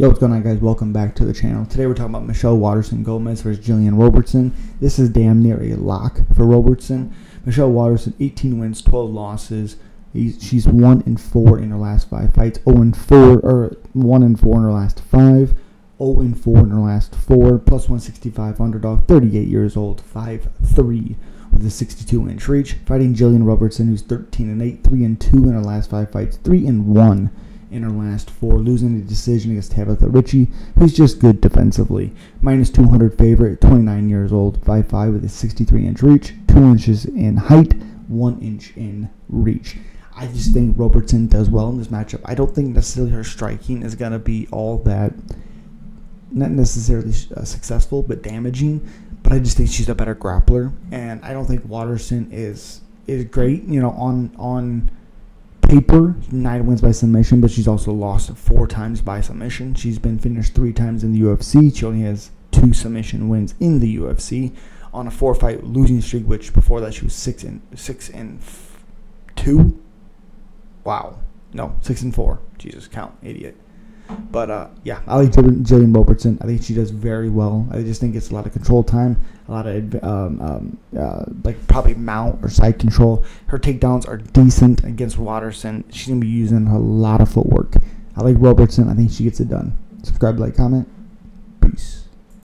Yo, what's going on, guys? Welcome back to the channel. Today we're talking about Michelle Waterson Gomez versus Gillian Robertson. This is damn near a lock for Robertson. Michelle Waterson, 18 wins, 12 losses. He's, she's one and four in her last five fights. 0 and four, or one and four in her last five. 0 and four in her last four. Plus 165 underdog. 38 years old. 5'3 with a 62 inch reach. Fighting Gillian Robertson, who's 13 and 8, 3 and 2 in her last five fights. 3 and 1 in her last four, losing the decision against Tabatha Ricci, who's just good defensively. Minus 200 favorite, 29 years old, 5'5 with a 63 inch reach, 2 inches in height, 1 inch in reach. I just think Robertson does well in this matchup. I don't think necessarily her striking is going to be all that, not necessarily uh, successful, but damaging. But I just think she's a better grappler, and I don't think Waterson is is great. You know, on on paper, nine wins by submission, but she's also lost four times by submission. She's been finished three times in the UFC. She only has two submission wins in the UFC on a four-fight losing streak, which before that she was six and six and two. Wow, no, six and four. Jesus, count, idiot. But uh, yeah, I like Gillian Robertson. I think she does very well. I just think it's a lot of control time, a lot of um, um, uh, like probably mount or side control. Her takedowns are decent against Waterson. She's gonna be using a lot of footwork. I like Robertson. I think she gets it done. Subscribe, like, comment.